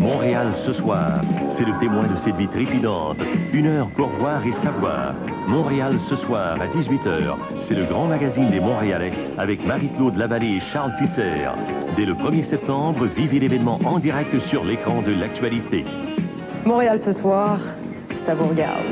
Montréal ce soir. C'est le témoin de cette vie trépidante. Une heure pour voir et savoir. Montréal ce soir à 18h. C'est le grand magazine des Montréalais avec Marie-Claude Lavallée et Charles Tisser. Dès le 1er septembre, vivez l'événement en direct sur l'écran de l'actualité. Montréal ce soir, ça vous regarde.